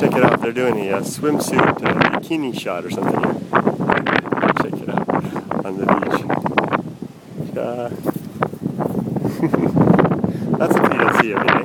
check it out. They're doing a, uh swimsuit uh, bikini shot or something. Check it out on the beach. Uh, that's a you don't.